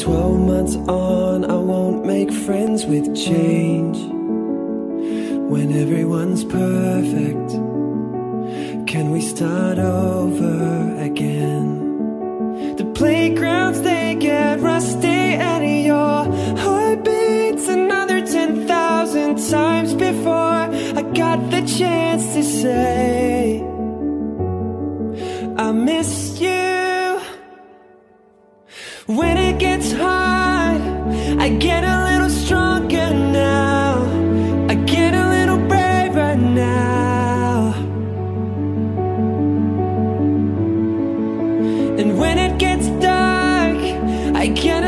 12 months on, I won't make friends with change. When everyone's perfect, can we start over again? The playgrounds, they get rusty, and your heart beats another 10,000 times before I got the chance to say, I miss you. When it gets hard, I get a little stronger now. I get a little braver now. And when it gets dark, I get